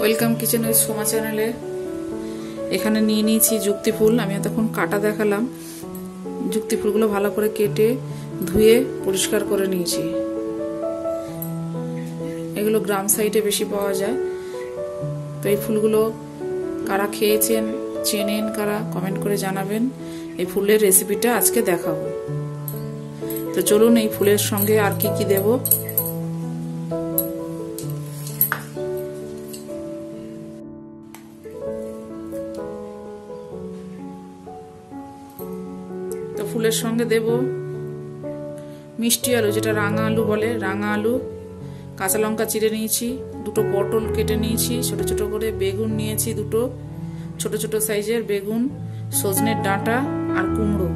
Welcome kitchen with Soma চ্যানেলে। এখানে নিয়ে নিয়েছি যুক্তি ফুল। আমি এতক্ষণ কাটা দেখালাম। যুক্তি ফুলগুলো ভালো করে কেটে ধুয়ে পরিষ্কার করে নিয়েছি। এগুলো গ্রাম সাইডে বেশি পাওয়া যায়। তো এই ফুলগুলো কারা খেয়েছেন, চেনেন, কারা কমেন্ট করে জানাবেন। এই ফুলের রেসিপিটা আজকে দেখাবো। তো চলুন এই ফুলের সঙ্গে আর কি কি দেবো? ফুলের সঙ্গে দেব মিষ্টি আলু, যেটা রাঙা আলু বলে, রাঙা আলু। কাঁচা লঙ্কা চিড়ে নিয়েছি, দুটো পটল কেটে নিয়েছি, ছোট ছোট করে বেগুন নিয়েছি দুটো, ছোট ছোট সাইজের বেগুন, সজনের ডাঁটা আর কুমড়ো।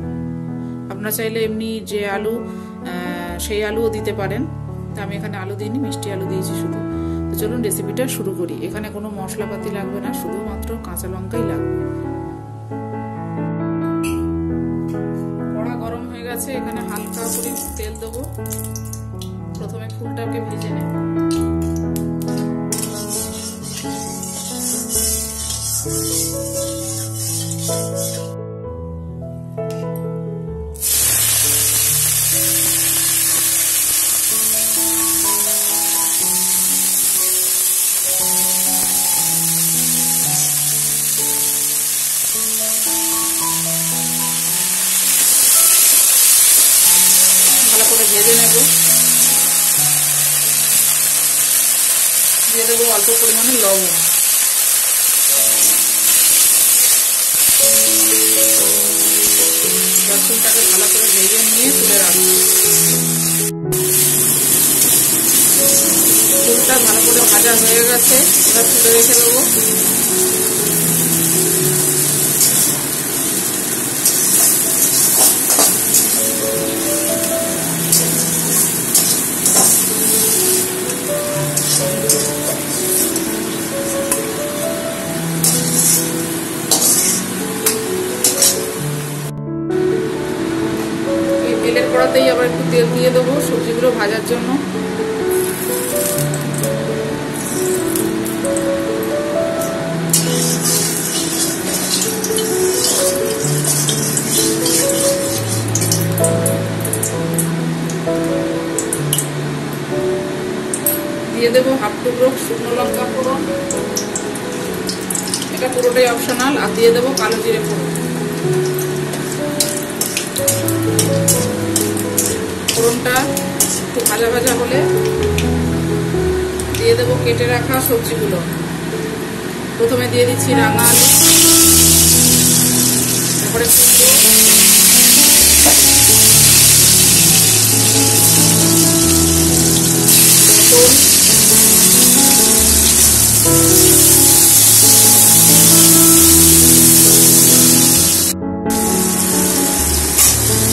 আপনারা চাইলে এমনি যে আলু সেই আলুও দিতে পারেন। তা আমি এখানে আলু দিইনি, মিষ্টি আলু দিয়েছি শুধু। তো চলুন রেসিপিটা শুরু করি। এখানে কোনো মশলাপাতি লাগবে না, শুধুমাত্র কাঁচা লঙ্কাই লাগবে। গেছে এখানে হালকা করে তেল দেবো। প্রথমে ফুলটাকে ভেজে নেব। ভালো করে ভেজে নেব। দিয়ে দেবো অল্প পরিমাণে লবণ। রসুনটাকে ভালো করে ভেজে নিয়ে তুলে রাখব। ফুলটা ভালো করে ভাজা হয়ে গেছে। এবার তুলে রেখে দেবো। কড়াতেই আবার একটু তেল দিয়ে দেবো সবজিগুলো ভাজার জন্য। দিয়ে দেবো হাফ টুকরো শুকনো লঙ্কা ফোড়ন। এটা পুরোটাই অপশনাল আর দিয়ে দেবো কালো জিরে ফোড়ন। ফোড়নটা একটু ভাজা ভাজা হলে দিয়ে দেবো কেটে রাখা সবজিগুলো। প্রথমে দিয়ে দিচ্ছি রাঙা আলু। তারপরে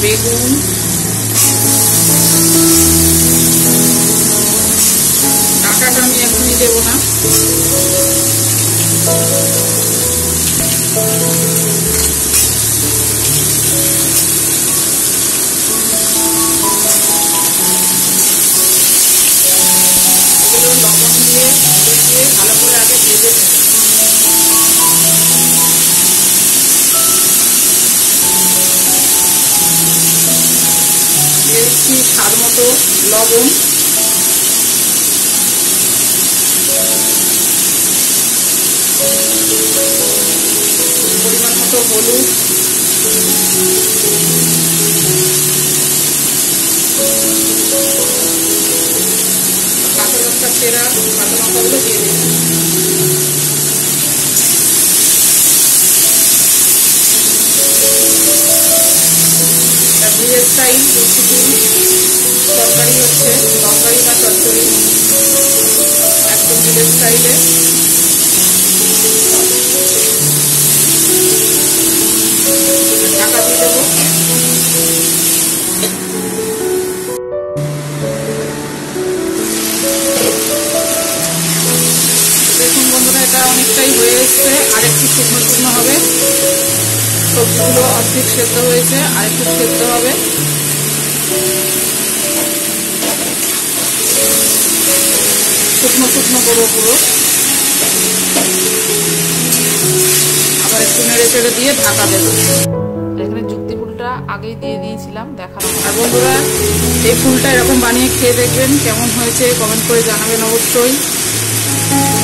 বেগুন টাকাটা আমি এখনই দেবো না। দিচ্ছি স্বাদ মতো লবণ। পরিমাণ মতো হলুদ। কাঁচা লঙ্কা চেরা কাঁচা লঙ্কাগুলো দিয়ে দিচ্ছি বিয়ের স্টাইল তরকারি হচ্ছে তরকারি বা চচ্চড়ি একদম বিলের স্টাইলে দিয়ে দেবো দেখুন বন্ধুরা, এটা অনেকটাই হয়ে এসছে। আরেকটু শুকনো শুকনো হবে। সবজিগুলো অর্ধেক সেদ্ধ হয়েছে আরেকটু সেদ্ধ হবে। শুকনো শুকনো করব পুরো আবার একটু নেড়ে চেড়ে দিয়ে ঢাকা দেবো। এখানে যুক্তি ফুলটা আগেই দিয়ে দিয়েছিলাম দেখানো আর বন্ধুরা এই ফুলটা এরকম বানিয়ে খেয়ে দেখবেন কেমন হয়েছে কমেন্ট করে জানাবেন অবশ্যই।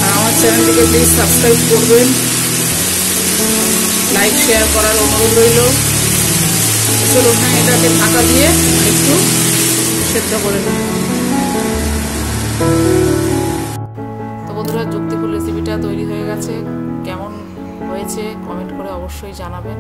আর আমার চ্যানেলটিকে প্লিজ সাবস্ক্রাইব করবেন। লাইক শেয়ার করার অনুরোধ রইল। চলুন হ্যাঁ এটাকে ঢাকা দিয়ে একটু সেদ্ধ করে নেব তো বন্ধুরা, যুক্তিপুর রেসিপিটা তৈরি হয়ে গেছে। কেমন হয়েছে কমেন্ট করে অবশ্যই জানাবেন।